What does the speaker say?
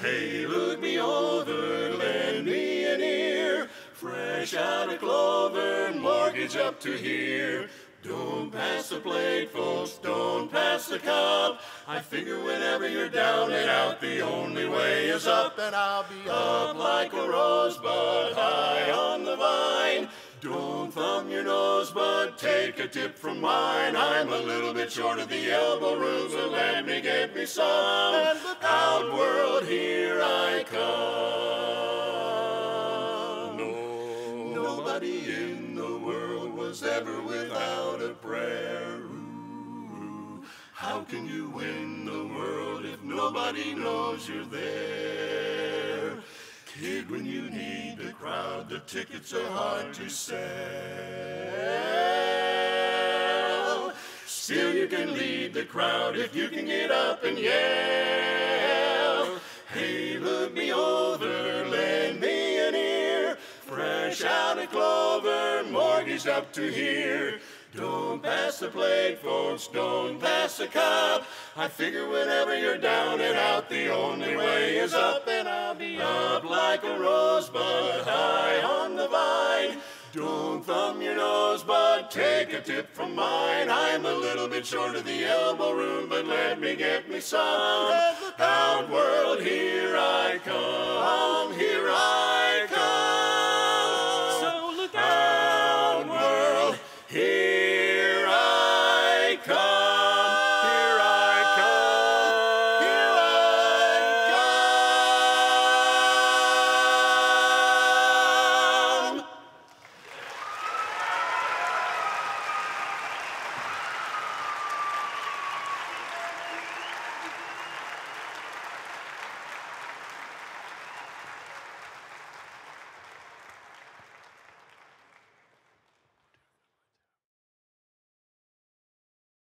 Hey, look me over, lend me an ear. Fresh out of Clover, mortgage up to here. Don't pass the plate, folks, don't pass the cup. I figure whenever you're down and out, the only way is up, and I'll be up like a rosebud high on the vine. Don't thumb your nose, but take a tip from mine. I'm a little bit short of the elbow room, so let me get me some. Nobody in the world was ever without a prayer. Ooh, How can you win the world if nobody knows you're there? Kid, when you need the crowd, the tickets are hard to sell. Still, you can lead the crowd if you can get up and yell. Hey, look me over, lend me an ear. Fresh out of clover, mortgaged up to here. Don't pass the plate, folks, don't pass the cup. I figure whenever you're down and out, the only way is up, and I'll be up like a rosebud high on the vine. Don't thumb your nose, but take a tip from mine. I'm a little bit short of the elbow room, but let me get me some. I come, here